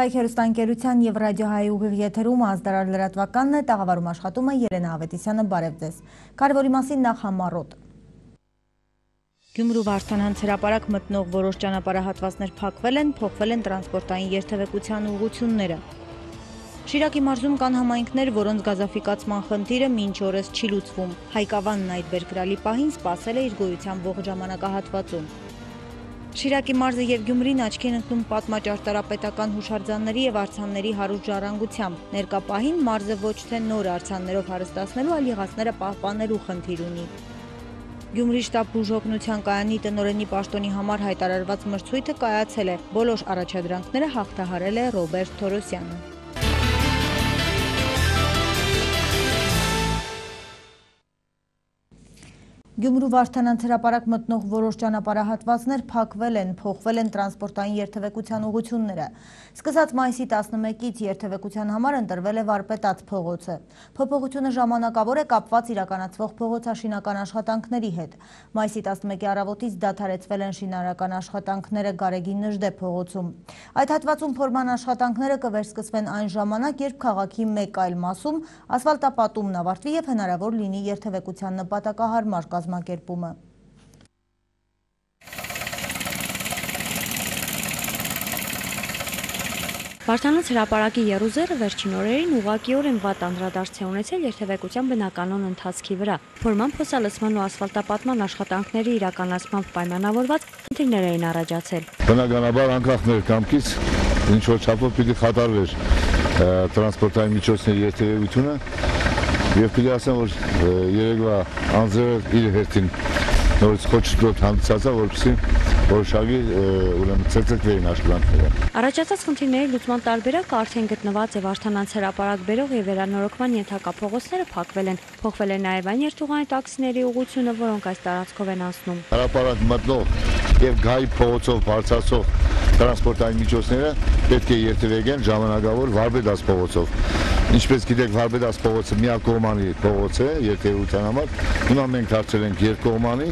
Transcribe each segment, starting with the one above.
Հայք հերուստանկերության և ռադիոհայի ուղիղ եթերում ազդարար լրատվականն է, տաղավարում աշխատում է Երենա Ավետիսյանը բարև ձեզ։ Կարևորի մասին նախ համառոտ։ Գյումրու Վարդանանց հրապարակ մտնող որոշ ճանապարհահատվածներ փակվել են, փոխվել են տրանսպորտային երթևեկության ուղղությունները։ Շիրակի մարզում կան համայնքներ, որոնց գազաֆիկացման խնդիրը մինչ օրս չի լուծվում։ Հայկավանն այդ բերկրալի պահին սպասել է իր գոյության ողջ ժամանակահատվածում։ Շիրակի մարզը եւ Գյումրին աչքի են ընկնում պատմաճարտարապետական հուշարձանների եւ արձանների հարուստ ժառանգությամբ։ Ներկա պահին մարզը ոչ թե նոր արձաններով հարստացնելու, այլ եղածները պահպանելու խնդիր ունի։ Գյումրի շտաբ բուժօգնության կայանի տնորենի պաշտոնի համար հայտարարված մրցույթը կայացել է։ Բոլոր առաջադրանքները հաղթահարել է Ռոբերտ Թորոսյանը։ Գյումրու Վարդանանց հրապարակ մտնող որոշ ճանապարհահատվածներ փակվել են, փոխվել են տրանսպորտային երթևեկության ուղությունները։ Սկսած մայիսի 11-ից երթևեկության համար ընտրվել է Վարպետաց փողոցը։ Փոփոխությունը ժամանակավոր է կապված իրականացվող փողոցաշինական աշխատանքների հետ։ Մայիսի 11-ի առավոտից դադարեցվել են շինարարական աշխատանքները Գարեգին Նժդե փողոցում։ Այդ հատվածում փորման աշխատանքները կվերսկսվեն այն ժամանակ, երբ քաղաքի մեկ այլ մասում ասֆալտապատումն ավարտվի եւ հնարավոր լինի երթևեկության նպատակահարմար կազմակերպել կազմակերպումը։ Վարդանանց հրապարակի Երուզերը վերջին օրերին ուղղակիորեն վատ անդրադարձ է ունեցել երթևեկության բնականոն ընթացքի վրա։ Փորման փոսալցման ու ասֆալտապատման աշխատանքների իրականացմամբ պայմանավորված խնդիրներ էին առաջացել։ Բնականաբար անկախ մեր կամքից ինչ որ չափով պիտի խաթարվեր տրանսպորտային միջոցների երթևեկությունը եւ պիտի ասեմ որ երեկվա անձերը իր հերթին նորից խոչընդոտ հանդիսացա որպեսզի որոշակի ուրեմն ցեցեցվեին աշխատանքները։ Առաջացած խնդիրների լուծման տարբերակը արդեն գտնված է Վարդանանց հրապարակ բերող եւ վերանորոգման ենթակա փողոցները փակվել են։ Փոխվել է նաեւ այն երթուղային տաքսիների ուղղությունը, որոնք այս տարածքով են անցնում։ Հրապարակ մտնող եւ գայ փողոցով բարձրացող տրանսպորտային միջոցները պետք է երթևեկեն ժամանակավոր Վարպետաց փողոցով։ Ինչպես գիտեք, Վարպետաց փողոցը միակողմանի փողոց է երթևեկության համար։ Հիմա մենք դարձել ենք երկկողմանի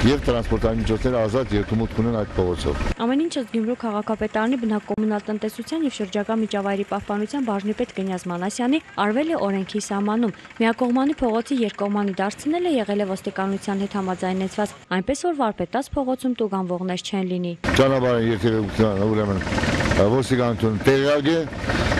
եւ տրանսպորտային միջոցները ազատ երթումուտ ունեն այդ փողոցով։ Ամեն ինչը Գյումրու քաղաքապետարանի բնակոմունալ տնտեսության եւ շրջակա միջավայրի պահպանության բաժնի պետ Կնյազ Մանասյանի արվել է օրենքի սահմանում։ Միակողմանի փողոցի երկկողմանի դարձնելը եղել է ոստիկանության հետ համաձայնեցված, այնպես որ Վարպետաց փողոցում տուգանվողներ չեն լինի։ Ճանապարհային երթևեկության ուրեմն ոստիկանությունը տեղյակ է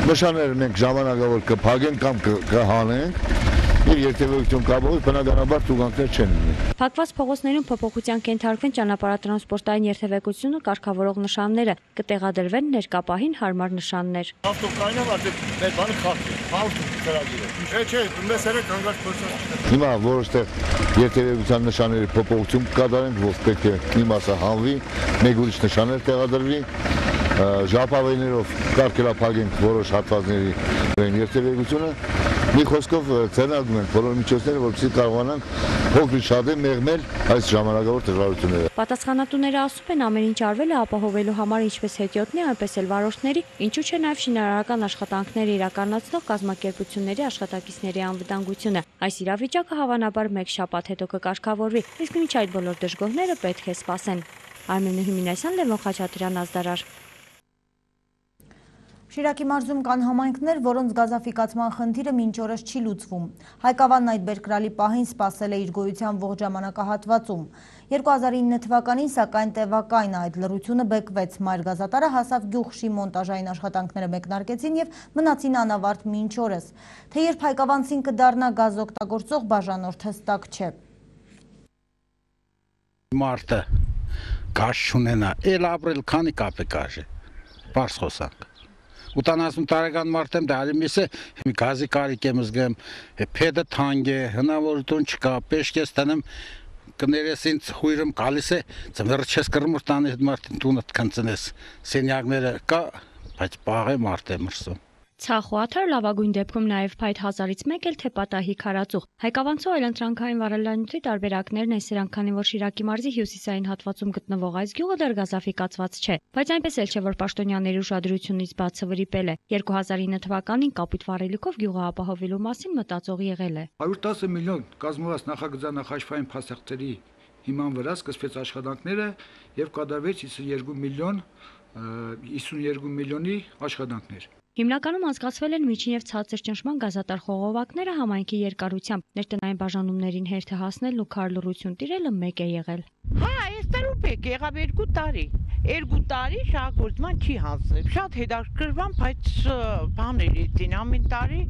նշանները մենք ժամանակավոր կփակենք կամ կհանենք եւ երթևեկություն կապով բնականաբար տուգանքներ չեն լինի։ Փակված փողոցներում փոփոխության կենթարկվեն ճանապարհատրանսպորտային երթևեկությունը կարգավորող նշանները, կտեղադրվեն ներկապահին հարմար նշաններ։ Ավտոկայնով արդեն մեր բանը խախտ է, հաղթում ծրագիրը։ Չէ, չէ, մեզ երեք հանգած փորձը։ Հիմա որոշտեղ երթևեկության նշանների փոփոխություն կատարենք, որ պետք է մի մասը հանվի, մեկ ուրիշ նշաններ տեղադրվի, ժապավեներով կարգելափակենք որոշ հատվածների երթևեկությունը Մի խոսքով ցերնալում ենք բոլոր միջոցները, որպեսզի կարողանանք փոքր շատ է մեղմել այս ժամանակավոր դժվարությունները։ Պատասխանատուները ասում են ամեն ինչ արվել է ապահովելու համար ինչպես հետիոտնի, այնպես էլ վարորդների, ինչու՞ չէ նաև շինարարական աշխատանքները իրականացնող կազմակերպությունների աշխատակիցների անվտանգությունը։ Այս իրավիճակը հավանաբար մեկ շաբաթ հետո կկարգավորվի, իսկ մինչ այդ բոլոր դժգոհները պետք է սպասեն։ Արմենը Հյումինասյան, Լևոն Խաչատրյան, Ազդարար։ Շիրակի մարզում կան համայնքներ, որոնց գազաֆիկացման խնդիրը մինչ օրս չի լուծվում։ Հայկավանն այդ բերկրալի պահին սպասել է իր գոյության ողջ ժամանակահատվածում։ 2009 թվականին սակայն տևակայն այդ լրությունը բեկվեց։ Մայր գազատարը հասավ գյուղշի մոնտաժային աշխատանքները մեկնարկեցին եւ մնացին անավարտ մինչ օրս։ Թե երբ Հայկավանցին կդառնա գազ օգտագործող բաժանորդ հստակ չէ։ Մարտը գազ չունենա, ել ապրել քանի կապ է Պարս խոսանք 80 տարեկան մարդ եմ, դա ալիմիս է, մի գազի կարիք եմ զգեմ, փեդը թանկ է, հնարավորություն չկա, պեշք ես տնեմ, կներես ինձ հույրում գալիս է, ծմերը չես կրմուր տանի հետ մարդին տունը տնցնես, սենյակները կա, բայց պաղ է մարդ է մրսում։ Ցախուաթար լավագույն դեպքում նաև փայտ 1000-ից 1 էլ թե պատահի քարածուխ։ Հայկավանցու այլընտրանքային վարելանյութի տարբերակներն են սրանք, քանի որ Շիրակի մարզի հյուսիսային հատվածում գտնվող այս գյուղը դեռ գազաֆիկացված չէ, բայց այնպես էլ չէ, որ պաշտոնյաների ուշադրությունից բացը վրիպել է։ 2009 թվականին կապույտ վարելիքով գյուղը ապահովելու մասին մտածող եղել է։ 110 միլիոն կազմված նախագծանախաշվային փաստեղծերի հիման վրա սկսվեց աշխատանքները եւ կատարվեց 52 միլիոն 52 միլիոնի աշխատանքներ։ Հիմնականում անցկացվել են միջին եւ ցածր ճնշման գազատար խողովակները համայնքի երկարությամբ։ Ներտնային բաժանումներին հերթը հասնելն ու քարլռություն տիրելը մեկ է եղել։ Հա, այստեղ ու բեք եղավ երկու տարի։ Երկու տարի շահգործման չի հասել։ Շատ հետաքրքրվան, բայց բաներ եցին ամեն տարի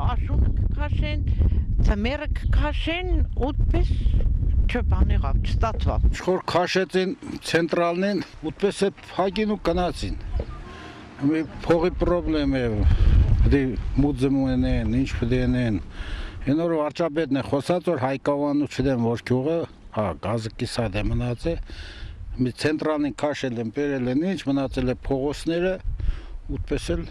աշունը կքաշեն, ծմերը կքաշեն, ուտպես չբան եղավ, չստացվավ։ Շխոր քաշեցին ցենտրալնեն, ուտպես է փագին ու գնացին։ Մի փողի խնդրեմ է, դի մուծում ունեն, ինչ պդենեն։ Հենոր վարչապետն է խոսած որ Հայկավանու չդեմ որ գյուղը, հա, գազը կիսատ է մնացել։ Մի ցենտրալին քաշել են, բերել են, ինչ մնացել է փողոցները, ուտպես էլ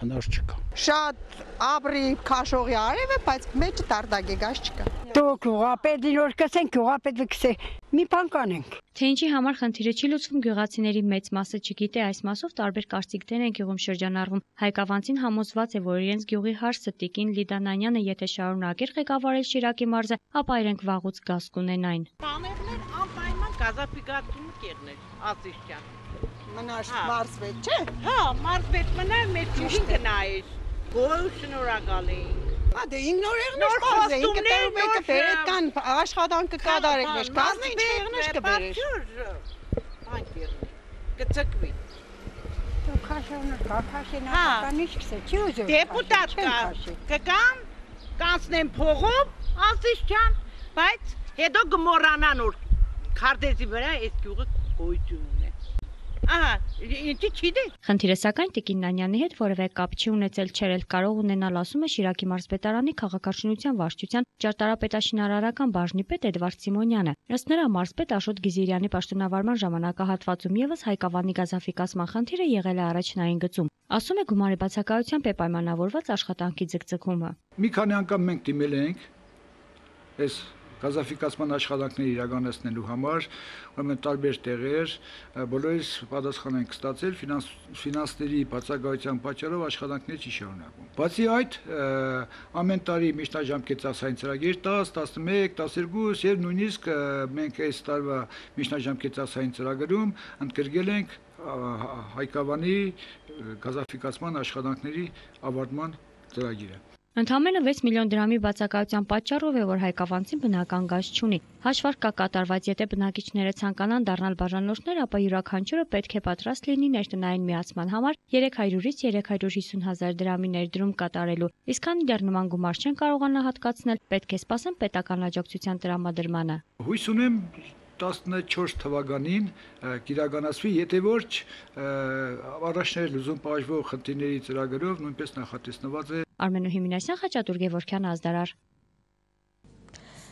հնար չկա։ Շատ աբրի քաշողի արև է, բայց մեջը տարդագ է գազ չկա։ Դու գյուղապետին որ կսեն, գյուղապետը կսե։ Մի բան կանենք։ Թե ինչի համար խնդիրը չի լուծվում գյուղացիների մեծ մասը չգիտե այս մասով տարբեր կարծիքներ են գյուղում շրջանառվում։ Հայկավանցին համոզված է, որ իրենց գյուղի հարցը Տիկին Լիդանանյանը եթե շարունակեր ղեկավարել Շիրակի մարզը, ապա իրենք վաղուց գազ կունենային։ Բաներներ անպայման գազապիկացումը կերներ, ասիշյան։ Մնար Հա։ մարզվեց, չէ։ Հա, մարզվեց մնար մեր ջուհին գնայր։ Գոյ շնորհակալ էինք։ Հա դե ինգնորեղներ Նոր սպասե, ինքը խոստումներ, տերու մեկը նոր բերեց շա- կան աշխատանքը կադարեք մեջ, կազմը ինչ եղնես կբերես։ Բան կերնի։ Կցկվի։ Դու քաշանը, քաշեն Հա։ ականիշ կսե, չի ուզում։ Դեպուտատ կա։ Կգան, կանցնեն փողով, ասիշյան, բայց հետո գմորանան որ քարտեզի վրա այս գյուղը գոյություն ունի։ Ահա, ինչի չի դե։ Խնդիրը սակայն Տիկին Նանյանի հետ որևէ կապ չի ունեցել, չեր էլ կարող ունենալ, ասում է Շիրակի մարզպետարանի քաղաքաշինության վարչության ճարտարապետաշինարարական բաժնի պետ Էդվարդ Սիմոնյանը։ Ըստ նրա մարզպետ Աշոտ Գիզիրյանի պաշտոնավարման ժամանակահատվածում եւս Հայկավանի գազաֆիկացման խնդիրը եղել է առաջնային գծում։ Ասում է գումարի բացակայությամբ է պայմանավորված աշխատանքի ձգձգումը։ Մի քանի անգամ մենք դիմել ենք այս գազաֆիկացման աշխատանքները իրականացնելու համար, ուրեմն տարբեր տեղեր, ը, բոլորիս պատասխան ենք ստացել ֆինանս ֆինանսների բացակայության պատճառով աշխատանքներ չի շարունակվում։ Բացի այդ, ամեն տարի միջնաժամկետացային ծրագիր 10, 11, 12 եւ նույնիսկ մենք այս տարվա միջնաժամկետացային ծրագրում ընդգրկել ենք Հայկավանի գազաֆիկացման աշխատանքների ավարտման ծրագիրը։ Ընդամենը 6 միլիոն դրամի բացակայության պատճառով է, որ Հայկավանցին բնական գազ չունի։ Հաշվարկ կա կատարված, եթե բնակիչները ցանկանան դառնալ բաժանորդներ, ապա յուրաքանչյուրը պետք է պատրաստ լինի ներտնային միացման համար 300-ից 350 հազար դրամի ներդրում կատարելու։ Իսկ քանի դեռ նման գումար չեն կարողանա հատկացնել, պետք է սպասեն պետական աջակցության տրամադրմանը։ Հույս ունեմ 14 թվականին կիրականացվի, եթե ոչ առաջներ լուզում բաժվող խնդիրների ծրագրով նույնպես նախատեսնված է Արմենու Հիմինասյան Խաչատուր Գևորքյան ազդարար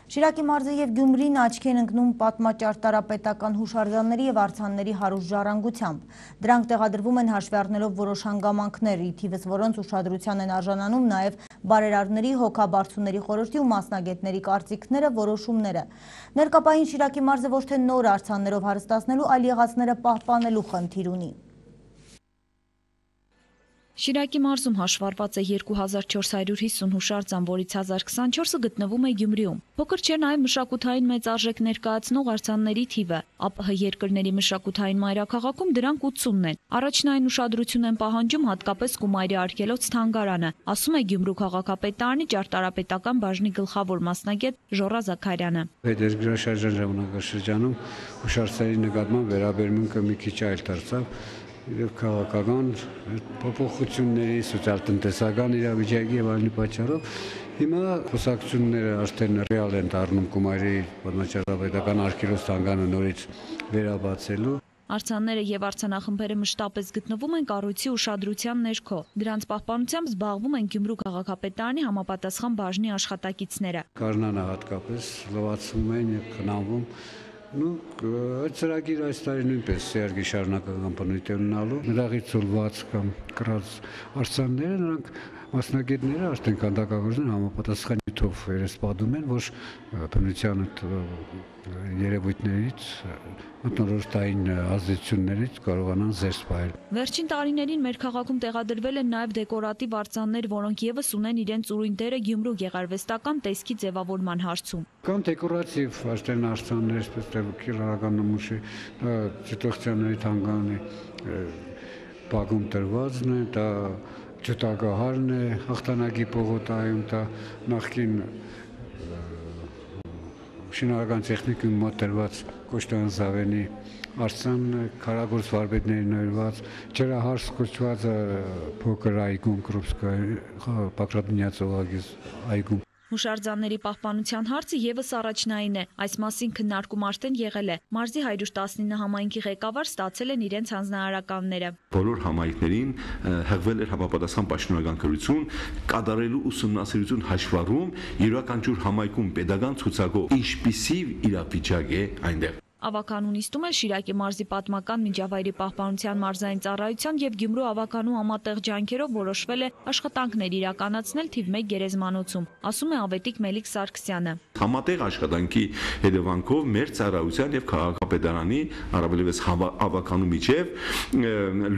Շիրակի մարզը եւ Գյումրին աչքի են ընկնում պատմաճարտարապետական հուշարձանների եւ արձանների հարուստ ժառանգությամբ։ Դրանք տեղադրվում են հաշվի առնելով որոշ հանգամանքներ, ի թիվս որոնց ուշադրության են արժանանում նաեւ բարերարների, հոգաբարձուների խորհրդի ու մասնագետների կարծիքները, որոշումները։ Ներկապային Շիրակի մարզը ոչ թե նոր արձաններով հարստացնելու, այլ եղածները պահպանելու խնդիր ունի։ Շիրակի մարզում հաշվառված է 2450 հուշարձան, որից 1024-ը գտնվում է Գյումրիում։ Փոքր չէ նաև մշակութային մեծ արժեք ներկայացնող արձանների թիվը։ ԱՊՀ երկրների մշակութային մայրաքաղաքում դրանք 80-ն են։ Առաջնային ուշադրություն են պահանջում հատկապես Կումայրի արգելոց թանգարանը, ասում է Գյումրու քաղաքապետարանի ճարտարապետական բաժնի գլխավոր մասնագետ Ժոռա Զաքարյանը։ Հետերգրաշարժան ժամանակաշրջանում հուշարձանի նկատմամբ վերաբերմունքը մի քիչ այլ դարձավ եւ քաղաքական փոփոխությունների, սոցիալ-տնտեսական իրավիճակի եւ այլնի պատճառով հիմա խոսակցությունները արդեն ռեալ են դառնում Կումայրի պատմաճարտարապետական արխիվոս թանգանը նորից վերաբացելու Արցանները եւ արցանախմբերը մշտապես գտնվում են կառույցի ուշադրության ներքո։ Դրանց պահպանությամբ զբաղվում են Գյումրու քաղաքապետարանի համապատասխան բաժնի աշխատակիցները։ Կարնանը հատկապես լվացում են եւ խնամվում Ну, այդ ծրագիրը այս տարի նույնպես սերգի շարունակական բնույթ է ունենալու։ Նրանից ծուլված կամ կրած արցանները նրանք մասնագետները արդեն կանդակագործեն համապատասխան յութով երեսպադում են, որ բնությանը երևույթներից մտնորոշտային ազդեցություններից կարողանան զերծ պահել։ Վերջին տարիներին մեր քաղաքում տեղադրվել են նաև դեկորատիվ արձաններ, որոնք եւս ունեն իրենց ուրույն դերը Գյումրու գեղարվեստական տեսքի ձևավորման հարցում։ Կան դեկորատիվ աշտեն արձաններ, այսպես թե քիլարական նմուշի, Ծիտողցյանների թանգարանի բագում տրվածն է, դա ջտագահարն է հաղթանակի պողոտայում, դա նախքին շինարարական տեխնիկում մոտ Կոշտան Զավենի Արցան քարագործ վարպետների նորված ջրահարս կոչված փոքր այգում Կրոպսկայ Պակրատ Նյացովագիս այգում Հուշարձանների պահպանության հարցը եւս առաջնային է։ Այս մասին քննարկում արդեն եղել է։ Մարզի 119 համայնքի ղեկավար ստացել են իրենց հանձնարարականները։ Բոլոր համայնքներին հղվել էր համապատասխան պաշտոնական քրություն կատարելու ուսումնասիրություն հաշվառում յուրաքանչյուր համայնքում pedagogan ցուցակով ինչպիսի իրավիճակ է այնտեղ Ավականու նիստում էլ Շիրակի մարզի պատմական միջավայրի պահպանության մարզային ծառայության եւ Գյումրու ավականու համատեղ ջանքերով որոշվել է աշխատանքներ իրականացնել թիվ 1 գերեզմանոցում, ասում է Ավետիք Մելիք Սարգսյանը։ Համատեղ աշխատանքի հետևանքով մեր ծառայության եւ քաղաքապետարանի առավելևս ավականու միջև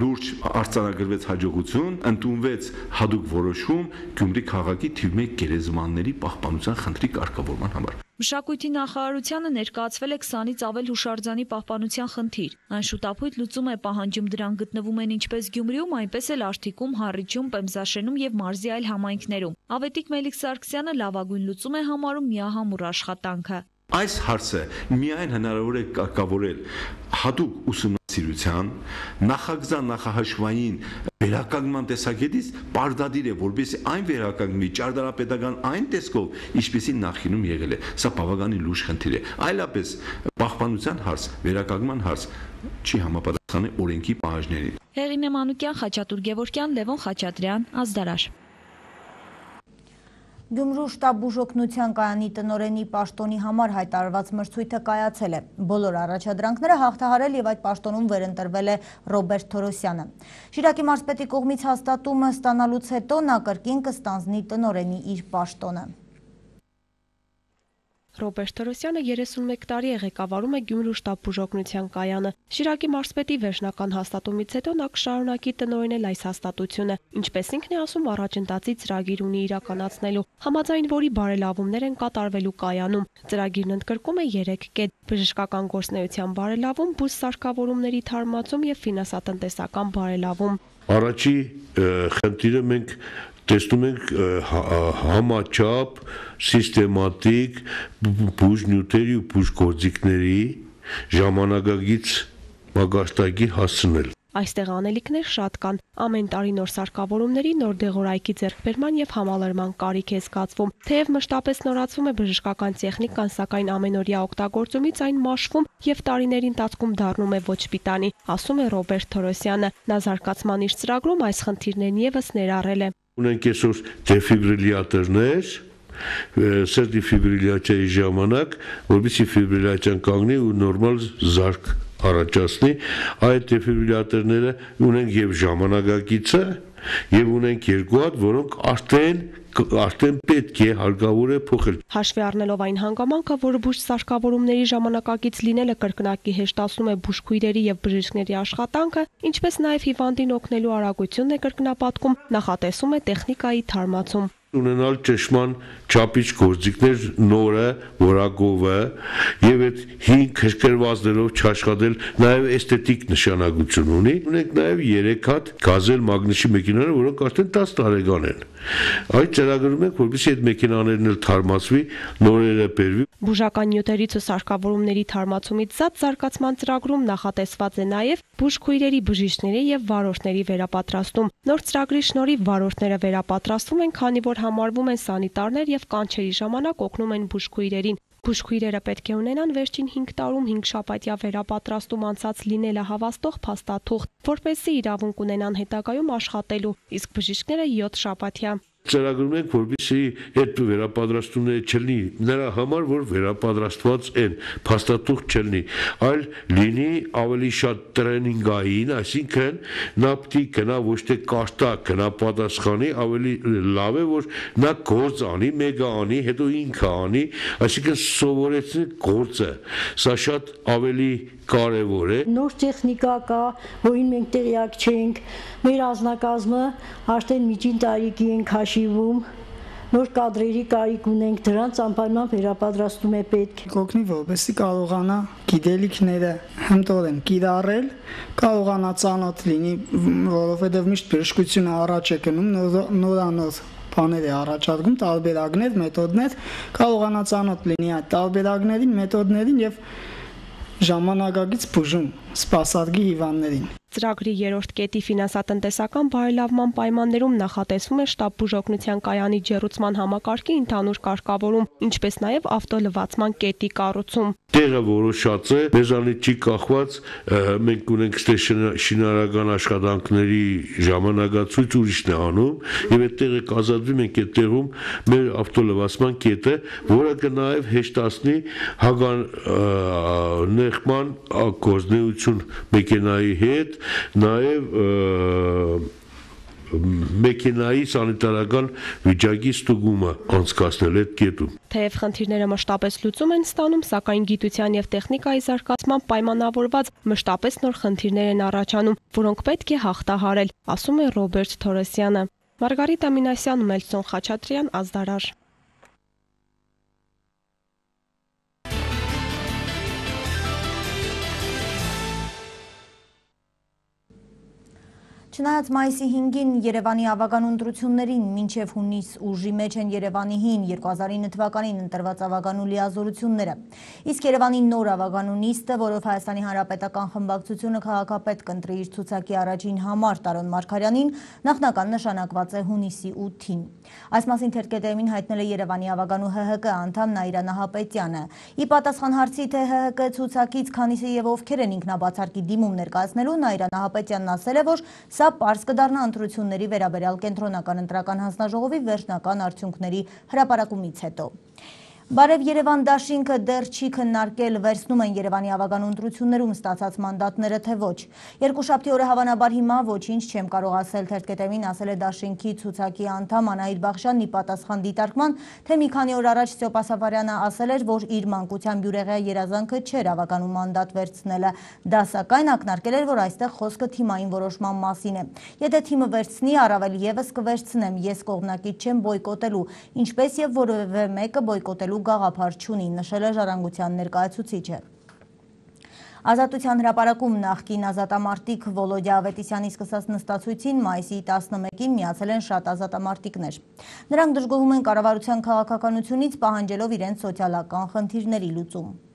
լուրջ արձանագրվեց հաջողություն, ընդունվեց հadoop որոշում Գյումրի քաղաքի թիվ 1 գերեզմանների պահպանության խնդրի կարգավորման համար։ Մշակույթի նախարարությանը ներկայացվել է 20-ից ավել հուշարձանի պահպանության խնդիր։ Այն շուտապույտ լուծում է պահանջում դրան գտնվում են ինչպես Գյումրիում, այնպես էլ Աշտիկում, Հառիչում, Պեմզաշենում եւ մարզի այլ համայնքներում։ Ավետիք Մելիք Սարգսյանը լավագույն լուծում է համարում միահամուռ աշխատանքը։ Այս հարցը միայն հնարավոր է կարգավորել հատուկ ուսումնասիրության, նախագծան նախահաշվային վերականգնման տեսակետից պարտադիր է, որբեսի այն վերականգնվի ճարտարապետական այն տեսքով, ինչպեսին նախինում եղել է։ Սա բավականին լուրջ խնդիր է։ Այլապես պահպանության հարց, վերականգնման հարց չի համապատասխանի օրենքի պահանջներին։ Հեղինե Մանուկյան, Խաչատուր Գևորգյան, Լևոն Խաչատրյան, Ազդարար։ Գյումրու շտաբ բուժօգնության կայանի տնորենի պաշտոնի համար հայտարարված մրցույթը կայացել է։ Բոլոր առաջադրանքները հաղթահարել եւ այդ պաշտոնում վերընտրվել է Ռոբերտ Թորոսյանը։ Շիրակի մարզպետի կողմից հաստատումը ստանալուց հետո նա կրկին կստանձնի տնորենի իր պաշտոնը։ Ռոբերտ Թորոսյանը 31 տարի է ղեկավարում է Գյումրու շտաբ բուժօգնության կայանը։ Շիրակի մարզպետի վերջնական հաստատումից հետո նա կշարունակի տնօրինել այս հաստատությունը, ինչպես ինքն է ասում, առաջընթացի ծրագիր ունի իրականացնելու, համաձայն որի բարելավումներ են կատարվելու կայանում։ Ծրագիրն ընդգրկում է 3 կետ՝ բժշկական գործնեության բարելավում, բուժ սարքավորումների թարմացում եւ ֆինանսատնտեսական բարելավում։ Առաջի խնդիրը մենք տեսնում ենք համաչափ, սիստեմատիկ բուժնյութերի ու բուժգործիքների ժամանակագից մագարտակի հասցնել։ Այստեղ անելիքներ շատ կան։ Ամեն տարի նոր սարքավորումների, նոր դեղորայքի ձեռքբերման եւ համալրման կարիք է զգացվում։ Թեև մշտապես նորացվում է բժշկական տեխնիկան, սակայն ամենօրյա օգտագործումից այն մաշվում եւ տարիների ընթացքում դառնում է ոչ պիտանի, ասում է Ռոբերտ Թորոսյանը։ Նա զարգացման իր ծրագրում այս խնդիրներն եւս ներառել է ունենք այսօր դեֆիբրիլյատորներ, սերտիֆիբրիլյացիայի ժամանակ, որովհետեւ ֆիբրիլյացիան կանգնի ու նորմալ զարգ առաջացնի, այդ դեֆիբրիլյատորները ունենք եւ ժամանակակիցը եւ ունենք երկու հատ, որոնք արդեն արդեն պետք է հարկավոր է փոխել։ Հաշվի առնելով այն հանգամանքը, որ բուժ սարքավորումների ժամանակակից լինելը կրկնակի հեշտացնում է բուժքույրերի եւ բժիշկների աշխատանքը, ինչպես նաեւ հիվանդին օգնելու արագությունն է կրկնապատկում, նախատեսում է տեխնիկայի թարմացում ունենալ ճշման չափիչ գործիքներ նորը, որակովը եւ այդ հին քրկրվածներով չաշխատել նաեւ էսթետիկ նշանակություն ունի։ Ունենք նաեւ 3 հատ գազել մագնիսի մեքենաներ, որոնք արդեն 10 տարեկան են։ Այդ ծրագրում ենք, որովհետեւ այդ մեքենաներն էլ թարմացվի, նորերը բերվի։ Բուժական նյութերից ու սարքավորումների թարմացումից զատ զարգացման ծրագրում նախատեսված է նաև բուժքույրերի բժիշկների եւ վարորդների վերապատրաստում։ Նոր ծրագրի շնորհիվ վարորդները վերապատրաստվում են, քանի որ համարվում են սանիտարներ եւ կանչերի ժամանակ օգնում են բուժքույրերին։ Բուժքույրերը պետք է ունենան վերջին 5 տարում 5 շաբաթյա վերապատրաստում անցած լինելը հավաստող փաստաթուղթ, որպեսզի իրավունք ունենան հետագայում աշխատելու, իսկ բժիշկները 7 շաբաթյա ծրագրում ենք, որպեսզի այդ վերապատրաստումները չլինի նրա համար, որ վերապատրաստված են, փաստաթուղթ չլինի, այլ լինի ավելի շատ տրեյնինգային, այսինքն նա պիտի գնա ոչ թե կարտա, գնա պատասխանի, ավելի լավ է, որ նա գործ անի, մեկը անի, հետո ինքը անի, այսինքն սովորեցնի գործը։ Սա շատ ավելի կարևոր է։ Նոր տեխնիկա կա, որին մենք տեղյակ չենք։ Մեր ազնակազմը արդեն միջին տարիքի ենք հաշիվում նոր կադրերի կարիք ունենք, դրանց անպայման վերապատրաստում է պետք։ Կոգնի որպեսի կարողանա գիտելիքները հմտորեն կիրառել, կարողանա ծանոթ լինի, որովհետև միշտ բժշկությունը առաջ է գնում նորանոր բաներ է առաջարկում, տարբերակներ, մեթոդներ, կարողանա ծանոթ լինի այդ տարբերակներին, մեթոդներին եւ ժամանակակից բուժում սպասարկի հիվանդներին։ Ծրագրի երրորդ կետի ֆինանսատնտեսական բարելավման պայմաններում նախատեսվում է շտաբ բուժօգնության կայանի ջերուցման համակարգի ընդհանուր կարգավորում, ինչպես նաև ավտոլվացման կետի կառուցում։ Տեղը որոշած է, մեզանից չի կախված, մենք ունենք շինարարական աշխատանքների ժամանակացույց ուրիշն է անում եւ այդ տեղը կազատվի մենք այդ տեղում մեր ավտոլվացման կետը, որը կնաև հեշտացնի հագան նեղման գործնեություն մեքենայի հետ նաև մեքենայի սանիտարական վիճակի ստուգումը անցկացնել այդ կետում։ Թեև խնդիրները մշտապես լուծում են ստանում, սակայն գիտության եւ տեխնիկայի զարգացման պայմանավորված մշտապես նոր խնդիրներ են առաջանում, որոնք պետք է հաղթահարել, ասում է Ռոբերտ Թորոսյանը։ Մարգարիտ Ամինասյան, Մելսոն Խաչատրյան, Ազդարար։ Չնայած մայիսի 5-ին Երևանի ավագան ընտրություններին մինչև հունիս ուժի մեջ են Երևանի հին 2009 թվականին ընտրված ավագանու լիազորությունները։ Իսկ Երևանի նոր ավագանու նիստը, որով Հայաստանի Հանրապետական խմբակցությունը քաղաքապետ կընտրի իր ցուցակի առաջին համար Տարոն Մարգարյանին, նախնական նշանակված է հունիսի 8-ին։ Այս մասին թերթկետեմին հայտնել է Երևանի ավագանու ՀՀԿ անդամ Նաիրա Նահապետյանը։ Ի պատասխան հարցի թե ՀՀԿ ցուցակից քանիսը եւ ովքեր են ինքնաբացարկի դիմում ներկայացնելու Նաիրա Նահապետյանն ասել է, որ Սա պարզ կդառնա ընտրությունների վերաբերյալ կենտրոնական ընտրական հանձնաժողովի վերջնական արդյունքների հրապարակումից հետո։ Բարև Երևան դաշինքը դեռ չի քննարկել վերցնում են Երևանի ավագան ընտրություններում ստացած մանդատները թե ոչ։ Երկուշաբթի օրը հավանաբար հիմա ոչինչ չեմ կարող ասել թերթկետեմին ասել է դաշինքի ցուցակի անդամ Անահիտ Բախշյանն ի պատասխան դիտարկման, թե մի քանի օր առաջ Ստեփ Ասաֆարյանը ասել էր, որ իր մանկության բյուրեղյա երազանքը չէր ավագանում մանդատ վերցնելը։ Դա սակայն ակնարկել էր, որ այստեղ խոսքը թիմային որոշման մասին է։ Եթե թիմը վերցնի, առավել եւս կվերցնեմ, ես կողմնակից չեմ բոյկոտելու, ինչպես եւ որևէ մեկը բոյկոտելու ստեղծելու գաղափար չունի, նշել է ժառանգության ներկայացուցիչը։ Ազատության հրապարակում նախկին ազատամարտիկ Վոլոդյա Ավետիսյանի սկսած նստացույցին մայիսի 11-ին միացել են շատ ազատամարտիկներ։ Նրանք դժգոհում են կառավարության քաղաքականությունից պահանջելով իրենց սոցիալական խնդիրների լուծում։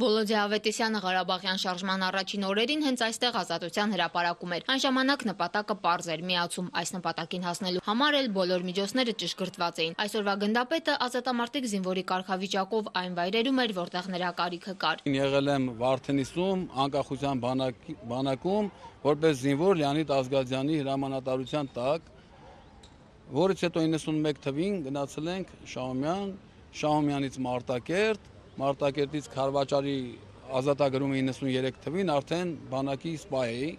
Վոլոդյա Ավետիսյանը Ղարաբաղյան շարժման առաջին օրերին հենց այստեղ ազատության հրապարակում էր։ Այն ժամանակ նպատակը པարզ էր՝ միացում։ Այս նպատակին հասնելու համար էլ բոլոր միջոցները ճշգրտված էին։ Այսօրվա գնդապետը ազատամարտիկ զինվորի կարգավիճակով այն վայրերում էր, որտեղ նրա կարիքը կար։ Եղել եմ Վարդենիսում, անկախության բանակում, որպես զինվոր Լեոնիդ Ազգազյանի հրամանատարության տակ, որից հետո 91 թվին գնացել ենք Շահումյան, Շահումյանից Մարտակերտ Մարտակերտից Խարվաճարի ազատագրումը 93 թվին արդեն բանակի սպա էի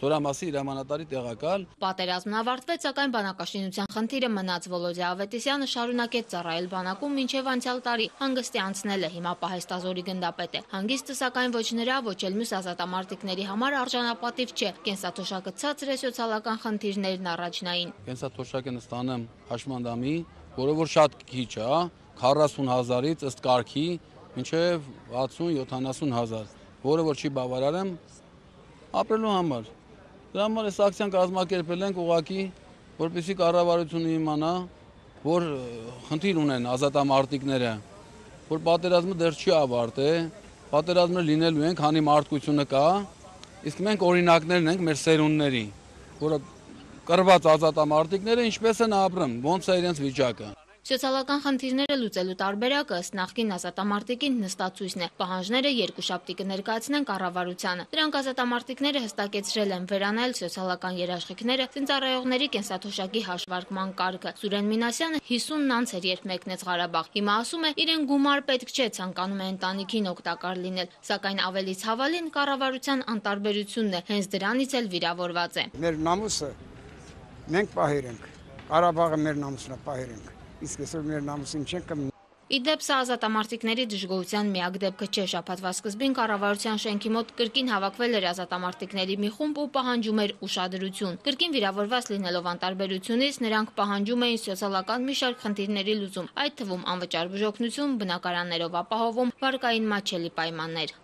Զորամասի հրամանատարի տեղակալ։ Պատերազմն ավարտվեց, սակայն բանակաշինության խնդիրը մնաց Վոլոդյա Ավետիսյանը շարունակեց ծառայել բանակում մինչև անցյալ տարի հանգստի անցնել է հիմա պահեստազորի գնդապետ է։ Հանգիստը սակայն ոչ նրա, ոչ էլ մյուս ազատամարտիկների համար արժանապատիվ չէ։ Կենսաթոշակը ցածր է սոցիալական խնդիրներն առաջնային։ Կենսաթոշակը նստանեմ հաշմանդամի, որը որ շատ քիչ է, 40000-ից ըստ կարգի մինչև 60-70 հազար, որը որ չի բավարարեմ ապրելու համար։ Դրա համար այս ակցիան կազմակերպել ենք ուղակի, որպեսի կառավարությունը իմանա, որ խնդիր ունեն ազատամարտիկները, որ պատերազմը դեռ չի ավարտել, պատերազմը լինելու են, քանի մարդկությունը կա, իսկ մենք օրինակներն ենք մեր սերունդների, որը կրված ազատամարտիկները ինչպես են ապրում, ոնց է իրենց վիճակը։ Սոցիալական խնդիրները լուծելու տարբերակը ըստ նախկին ազատամարտիկին նստածույցն է։ Պահանջները երկուշաբթի կներկայացնեն կառավարությանը։ Դրանք ազատամարտիկները հստակեցրել են վերանել սոցիալական երաշխիքները, ծնծառայողների կենսաթոշակի հաշվարկման կարգը։ Սուրեն Մինասյանը 50-ն անց էր երբ մեկնեց Ղարաբաղ։ Հիմա ասում է, իրեն գումար պետք չէ, ցանկանում է ընտանիքին օգտակար լինել, սակայն ավելի ցավալին կառավարության անտարբերությունն է, հենց դրանից էլ վիրավորված է։ Մեր նամուսը մենք պահել ենք։ Ղարաբաղը մեր նամուսն է պահել ենք իսկ այսօր մեր նամուսին չեն կամ Իդեպ սա ազատամարտիկների դժգոհության միակ դեպքը չէ շաբաթվա սկզբին կառավարության շենքի մոտ կրկին հավաքվել էր ազատամարտիկների մի խումբ ու պահանջում էր ուշադրություն։ Կրկին վիրավորված լինելով անտարբերությունից նրանք պահանջում էին սոցիալական մի շարք խնդիրների լուծում, այդ թվում անվճար բժօգնություն, բնակարաններով ապահովում, վարկային մատչելի պայմաններ։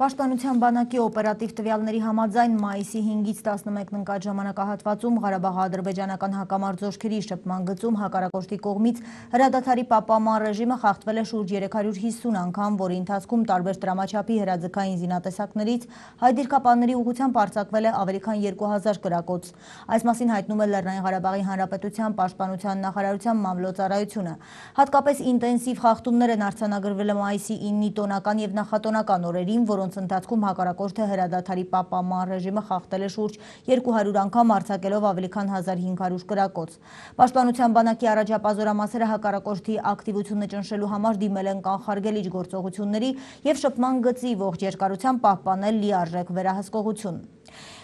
Պաշտպանության բանակի օպերատիվ տվյալների համաձայն մայիսի 5-ից 11 ընկած ժամանակահատվածում Ղարաբաղ-ադրբեջանական հակամարտ զորքերի շփման գծում հակառակորդի կողմից հրադադարի պապաման ռեժիմը խախտվել է շուրջ 350 անգամ, որի ընթացքում տարբեր դրամաչափի հրաձգային զինատեսակներից հայ դիրքապանների ուղղությամբ արձակվել է ավելի քան 2000 կրակոց։ Այս մասին հայտնում է Լեռնային Ղարաբաղի Հանրապետության պաշտպանության նախարարության մամլոյցարայությունը։ Հատկապես ինտենսիվ խախտումներ են արձանագրվել մայիսի 9-ի տոնական եւ նախատոնական օրերին, որոնց որոնց ընթացքում հակառակորդը հրադադարի պապաման ռեժիմը խախտել է շուրջ 200 անգամ արձակելով ավելի քան 1500 կրակոց։ Պաշտպանության բանակի առաջապազորամասերը հակառակորդի ակտիվությունը ճնշելու համար դիմել են կանխարգելիչ գործողությունների եւ շփման գծի ողջ երկարությամբ պահպանել լիարժեք վերահսկողություն։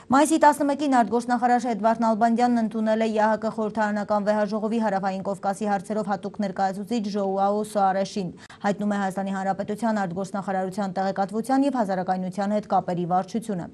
Մայիսի 11-ին արտգործնախարար Էդվարդ Նալբանդյանն ընդունել է ՀՀԿ խորհրդարանական վեհաժողովի հարավային Կովկասի հարցերով հատուկ ներկայացուցիչ Ժոուաու Սոարեշին, հայտնում է Հայաստանի Հանրապետության արտգործնախարարության տեղեկատվության եւ հազարակայնության հետ կապերի վարչությունը։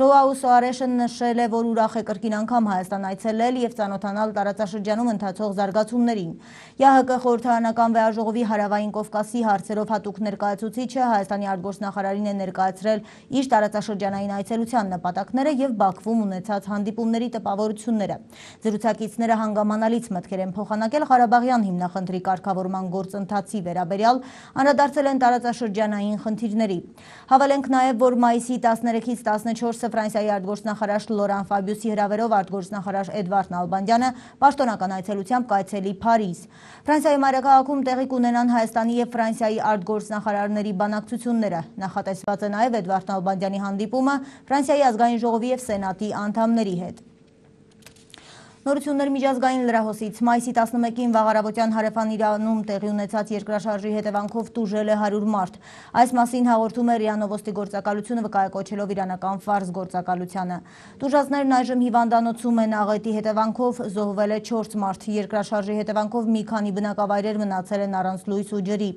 Ժոուաու Սոարեշը նշել է, որ ուրախ է կրկին անգամ Հայաստան այցելել եւ ծանոթանալ տարածաշրջանում ընթացող զարգացումներին։ ՀՀԿ խորհրդարանական վեհաժողովի հարավային Կովկասի հարցերով հատուկ ներկայացուցիչը Հայաստանի արտգործնախարարին է ներկայացրել իր տարածաշրջանային այցելության նպատակները եւ Բաքվում ունեցած հանդիպումների տպավորությունները։ Զրուցակիցները հանգամանալից մտքեր են փոխանակել Ղարաբաղյան հիմնախնդրի կարգավորման գործընթացի վերաբերյալ, անդրադարձել են տարածաշրջանային խնդիրների։ Հավելենք նաեւ, որ մայիսի 13-ից 14-ը Ֆրանսիայի արտգործնախարար Լորան Ֆաբիուսի հրավերով արտգործնախարար Էդվարդ Նալբանդյանը պաշտոնական այցելությամբ կայցելի Փարիզ։ Ֆրանսիայի մայրաքաղաքում տեղի կունենան Հայաստանի եւ Ֆրանսիայի արտգործնախարարների բանակցությունները։ Նախատեսված է նաեւ Էդվարդ Նալբանդյանի հանդիպումը Ֆրանսիայի ազգային ժողովի եւ Սենատի անդամների հետ։ Նորություններ միջազգային լրահոսից մայիսի 11-ին Վաղարավոտյան Հարևան Իրանում տեղի ունեցած երկրաշարժի հետևանքով տուժել է 100 մարդ։ Այս մասին հաղորդում է ՌԻԱ Նովոստի գործակալությունը վկայակոչելով իրանական ֆարս գործակալությանը։ Տուժածներն այժմ հիվանդանոցում են աղետի հետևանքով զոհվել է 4 մարդ։ Երկրաշարժի հետևանքով մի քանի բնակավայրեր մնացել են առանց լույս ու ջրի։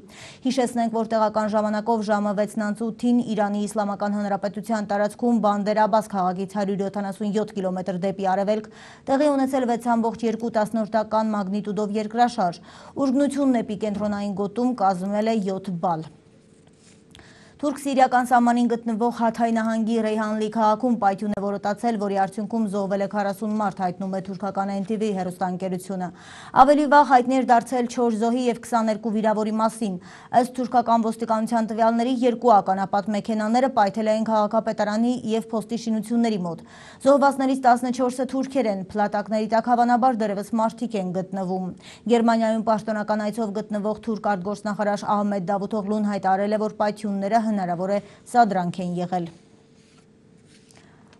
Հիշեցնենք, որ տեղական ժամանակով ժամը 6:08-ին Իրանի Իսլամական Հանրապետության տարածքում Բանդեր Աբաս քաղաքից 177 կիլոմետր դեպի արևելք տեղի ունեցել ունեցել 6.2 մագնիտուդով երկրաշարժ։ Ուժգնությունն էպիկենտրոնային գոտում կազմել է 7 բալ։ Թուրք-սիրիական սահմանին գտնվող Հաթայ նահանգի Ռեյհանլի քաղաքում պայթյուն է որոտացել, որի արդյունքում զոհվել է 40 մարդ, հայտնում է թուրքական NTV հեռուստաընկերությունը։ Ավելի վաղ հայտներ դարձել 4 զոհի եւ 22 վիրավորի մասին։ Ըստ թուրքական ոստիկանության տվյալների երկու ականապատ մեքենաները պայթել էին քաղաքապետարանի եւ փոստի շինությունների մոտ։ Զոհվածներից 14-ը թուրքեր են, փլատակների տակ հավանաբար դեռևս մարդիկ են գտնվում։ Գերմանիայում պաշտոնական այցով գտնվող թուրք արտգործնախարար Ահմեդ Դավութօղլուն հայտարարել է, որ պայթյունները հնարավոր է սադրանք են եղել։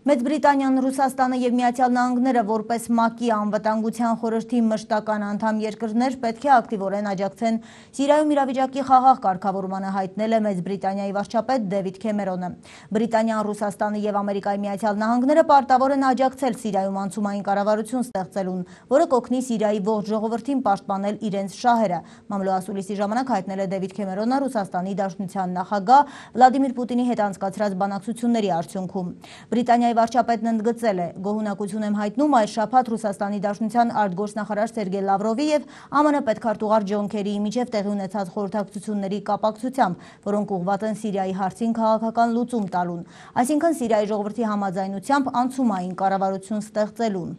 Մեծ Բրիտանիան, Ռուսաստանը եւ Միացյալ Նահանգները որպես ՄԱԿ-ի անվտանգության խորհրդի մշտական անդամ երկրներ պետք է ակտիվորեն աջակցեն Սիրիայում իրավիճակի խաղաղ կարգավորմանը հայտնել է Մեծ Բրիտանիայի վարչապետ Դեվիդ Քեմերոնը։ Բրիտանիան, Ռուսաստանը եւ Ամերիկայի Միացյալ Նահանգները պարտավոր են աջակցել Սիրիայում անցումային կառավարություն ստեղծելուն, որը կօգնի Սիրիայի ողջ ժողովրդին պաշտպանել իրենց շահերը։ Մամլոասուլիսի ժամանակ հայտնել է Դեվիդ Քեմերոնը Ռուսաստանի Դաշնության նախագահ Վլադիմիր Պուտինի հետ անցկացրած բանակցությունների արդյունքում։ Բրիտանիայի վարչապետն ընդգծել է. «Գոհունակություն եմ հայտնում այս շաբաթ Ռուսաստանի Դաշնության արտգործնախարար Սերգեյ Լավրովի եւ ԱՄՆ պետքարտուղար Ջոն Քերիի միջև տեղի ունեցած խորհրդակցությունների կապակցությամբ, որոնք ուղղված են Սիրիայի հարցին քաղաքական լուծում տալուն, այսինքն Սիրիայի ժողովրդի համաձայնությամբ անցումային կառավարություն ստեղծելուն»։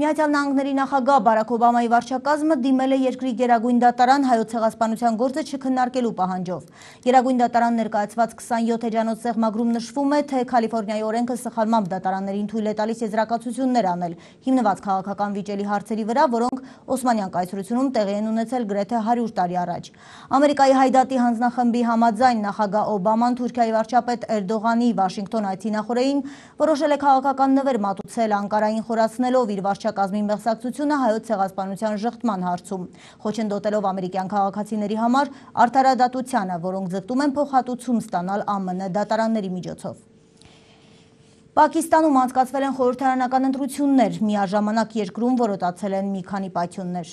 Միացյալ Նահանգների նախագահ Բարակ Օբամայի վարչակազմը դիմել է երկրի Գերագույն դատարան հայոց ցեղասպանության գործը չքննարկելու պահանջով։ Գերագույն դատարան ներկայացված 27 էջանոց սեղմագրում նշվում է, թե Կալիֆոռնիայի օրենքը սխալմամբ դատարաններին թույլ է տալիս եզրակացություններ անել, հիմնված քաղաքական վիճելի հարցերի վրա, որոնք Օսմանյան կայսրությունում տեղի են ունեցել գրեթե 100 տարի առաջ։ Ամերիկայի հայդատի հանձնախմբի համաձայն նախագահ Օբաման Թուրքիայի վարչապետ Էրդողանի Վաշինգտոն այցի նախորդին որոշել է քաղաքական նվեր մատուցել Անկարային խորացնելով իր վարչակազմի վարչակազմի մեղսակցությունը հայոց ցեղասպանության շղթման հարցում, խոչընդոտելով ամերիկյան քաղաքացիների համար արդարադատությանը, որոնք ձգտում են փոխհատուցում ստանալ ԱՄՆ դատարանների միջոցով։ Պակիստանում անցկացվել են խորհրդարանական ընտրություններ, միաժամանակ երկրում որոտացել են մի քանի պայթյուններ։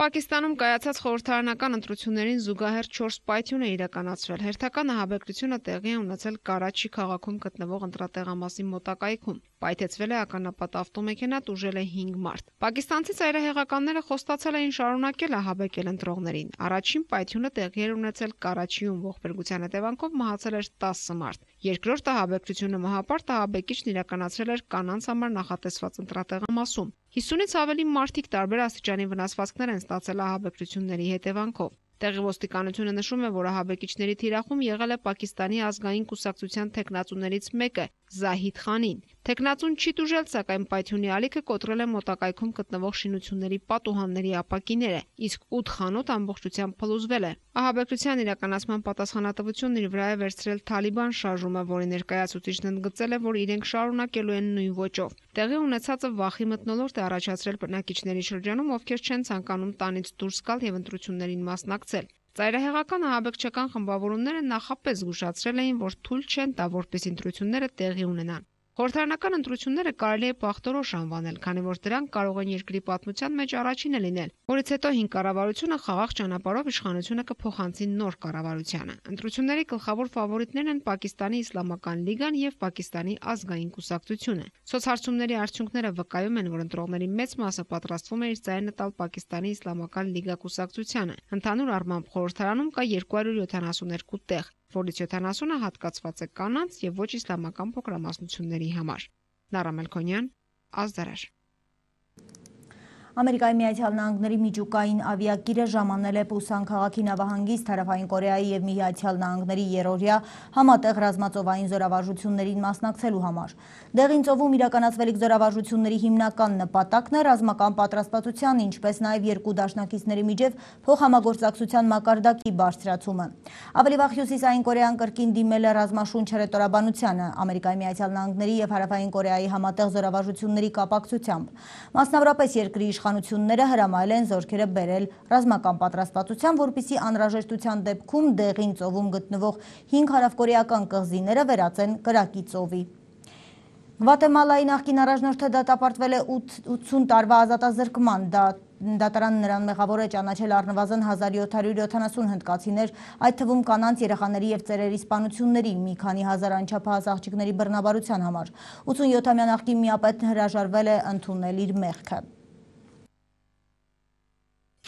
Պակիստանում կայացած խորհրդարանական ընտրություններին զուգահեռ 4 պայթյուն է իրականացրել։ Հերթական ահաբեկչությունը տեղի է ունեցել Կարաչի քաղաքում գտնվող ընտրատեղամասի մոտակայքում։ Պայթեցվել է ականապատ ավտոմեքենա, տուժել է 5 մարդ։ Պակիստանցի ծայրահեղականները խոստացել էին շարունակել ահաբեկել ընտրողներին։ Առաջին պայթյունը տեղի էր ունեցել Կարաչիում, ողբերգության հետևանքով մահացել էր 10 մարդ։ Երկրորդ ահաբեկչությունը մահապարտ ահաբեկիչն իրականացրել էր կանանց համար նախատեսված ընտրատեղամասում։ 50-ից ավելի մարդիկ տարբեր աստիճանի վնասվածքներ են ստացել ահաբեկչությունների հետևանքով։ Տեղի ոստիկանությունը նշում է, որ ահաբեկիչների թիրախում եղել է Պակիստանի ազգային կուսակցության տեխնացուներից մեկը՝ Զահիդ Խանին։ Տեխնացուն չի դուժել, սակայն պայթյունի ալիքը կոտրել է մոտակայքում գտնվող շինությունների պատուհանների ապակիները, իսկ 8 խանութ ամբողջությամբ փլուզվել է։ Ահաբեկչության իրականացման պատասխանատվությունն իր վրա է վերցրել Թալիբան շարժումը, որի ներկայացուցիչն ընդգծել է, որ իրենք շարունակելու են նույն ոճով։ Տեղի ունեցածը վախի մտնոլորտ է առաջացրել բնակիչների շրջանում, ովքեր չեն ցանկանում տանից դուրս գալ եւ ընտրություններին մասնակցել։ Ծայրահեղական ահաբեկչական խմբավորումները նախապես զգուշացրել էին, որ թույլ չեն տա, որպես ընտրությունները տեղի ունենան։ Խորհրդարանական ընտրությունները կարելի է պախտորոշ անվանել, քանի որ դրանք կարող են երկրի պատմության մեջ առաջինը լինել, որից հետո հին կառավարությունը խաղաղ ճանապարհով իշխանությունը կփոխանցի նոր կառավարությանը։ Ընտրությունների գլխավոր ֆավորիտներն են Պակիստանի Իսլամական լիգան եւ Պակիստանի ազգային կուսակցությունը։ Սոցհարցումների արդյունքները վկայում են, որ ընտրողների մեծ մասը պատրաստվում է իր ձայնը տալ Պակիստանի Իսլամական լիգա կուսակցությանը։ Ընդհանուր առմամբ խորհրդարանում կա 272 տեղ, որից 70-ը հատկացված է կանանց եւ ոչ իսլամական փոքրամասնությունների համար։ Նարա Մելքոնյան, Ազդարար Ամերիկայի Միացյալ Նահանգների միջուկային ավիակիրը ժամանել է Պուսան քաղաքի նավահանգիստ Հարավային Կորեայի եւ Միացյալ Նահանգների երրորդյա համատեղ ռազմածովային զորավարժություններին մասնակցելու համար։ Դեղին ծովում իրականացվելիք զորավարժությունների հիմնական նպատակն է ռազմական պատրաստվածության, ինչպես նաեւ երկու դաշնակիցների միջև փոխհամագործակցության մակարդակի բարձրացումը։ Ավելի վաղ Հյուսիսային Կորեան կրկին դիմել է ռազմաշունչ հրետորաբանությանը Ամերիկայի Միացյալ Նահանգների եւ Հարավային Կորեայի համատեղ զորավարժությունների կապակցությամբ։ Մասնավորապես երկրի իշխանությունները հրամայել են զորքերը բերել ռազմական պատրաստվածության, որպիսի անհրաժեշտության դեպքում դեղին ծովում գտնվող 5 հարավկորեական կղզիները վերածեն կրակի ծովի։ Գվատեմալայի նախկին առաջնորդը դատապարտվել է 80 տարվա ազատազրկման, դա դատարանը նրան մեղավոր է ճանաչել առնվազն 1770 հնդկացիներ, այդ թվում կանանց, երեխաների եւ ծերերի սպանությունների, մի քանի հազար անչափահաս աղջիկների բռնաբարության համար։ 87-ամյա նախկին միապետն հրաժարվել է ընդունել իր մեղքը։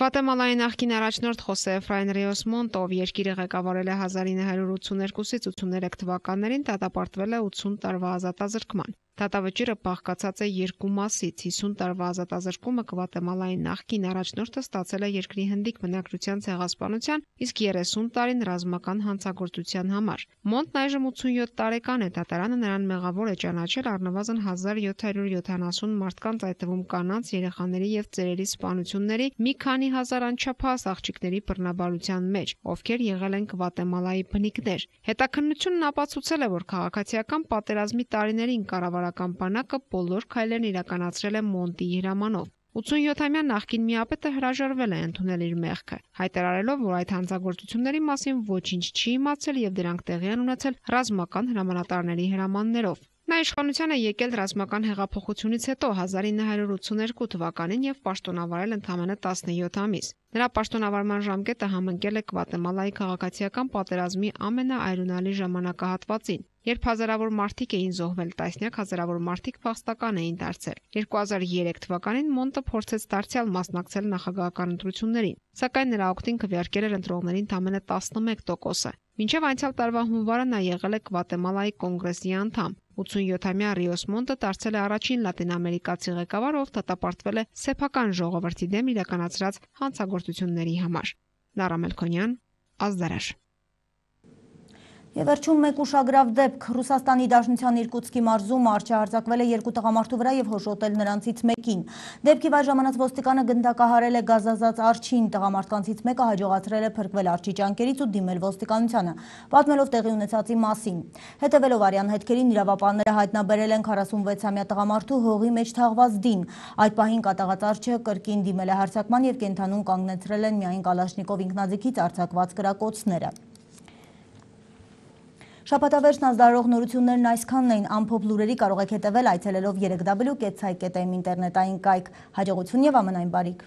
Վատեմալայի նախկին առաջնորդ Խոսե Էֆրայն Ռիոս Մոնտո, ով երկիրը ղեկավարել է 1982-ից 83 թվականներին, դատապարտվել է 80 տարվա ազատազրկման։ Դատավճիռը բաղկացած է երկու մասից։ 50 տարվա ազատազրկումը Գվատեմալայի նախկին առաջնորդը ստացել է երկրի հնդիկ բնակչության ցեղասպանության, իսկ 30 տարին ռազմական հանցագործության համար։ Մոնտն այժմ 87 տարեկան է, դատարանը նրան մեղավոր է ճանաչել առնվազն 1770 մարդկանց, այդ թվում կանանց, երեխաների եւ ծերերի սպանությունների, մի քանի հազար անչափահաս աղջիկների բռնաբարության մեջ, ովքեր եղել են Գվատեմալայի բնիկներ։ Հետաքննությունն ապացուցել է, որ քաղաքացիական պատերազմի տարիներին կառավար կառավարական բանակը բոլոր քայլերն իրականացրել է Մոնտիի հրամանով։ 87-ամյա նախկին միապետը հրաժարվել է ընդունել իր մեղքը, հայտարարելով, որ այդ հանցագործությունների մասին ոչինչ չի իմացել եւ դրանք տեղի են ունեցել ռազմական հրամանատարների հրամաններով։ Նա իշխանության է եկել ռազմական հեղափոխությունից հետո 1982 թվականին եւ պաշտոնավարել ընդամենը 17 ամիս։ Նրա պաշտոնավարման ժամկետը համընկել է Գվատեմալայի քաղաքացիական պատերազմի ամենաայրունալի ժամանակահատվածին, երբ հազարավոր մարդիկ էին զոհվել, տասնյակ հազարավոր մարդիկ փախստական էին դարձել։ 2003 թվականին Մոնտը փորձեց դարձյալ մասնակցել նախագահական ընտրություններին, սակայն նրա օգտին քվեարկել էր ընտրողների ընդամենը 11%-ը։ Մինչև անցյալ տարվա հունվարը նա եղել է Գվատեմալայի կոնգրեսի անդամ, 87-ամյա Ռիոս Մոնտը դարձել է առաջին լատինամերիկացի ղեկավար, ով դատապարտվել է սեփական ժողովրդի դեմ իրականացրած հանցագործությունների համար։ Լարա Մելքոնյան, Ազդարաշ Եվ վերջում մեկ ուշագրավ դեպք. Ռուսաստանի Դաշնության Իրկուտսկի մարզում արջը արձակվել է երկու տղամարդու վրա եւ հոշոտել նրանցից մեկին։ Դեպքի վայր ժամանած ոստիկանը գնդակահարել է գազազած արջին, տղամարդկանցից մեկը հաջողացրել է փրկվել արջի ջանքերից ու դիմել ոստիկանությանը, պատմելով տեղի ունեցածի մասին։ Հետևելով արյան հետքերին իրավապանները հայտնաբերել են 46-ամյա տղամարդու հողի մեջ թաղված դին։ Այդ պահին կատաղած արջը կրկին դիմել է հարձակման եւ կենթանուն կանգնեցրել են միայն կալաշնիկով ինքնաձիգից արձակված կրակոցները։ Շաբաթավերջն ազդարող նորություններն այսքանն էին. Ամփոփ լուրերի կարող եք հետևել այցելելով 3w.hi.am ինտերնետային կայք։ Հաջողություն եւ ամենայն բարիք։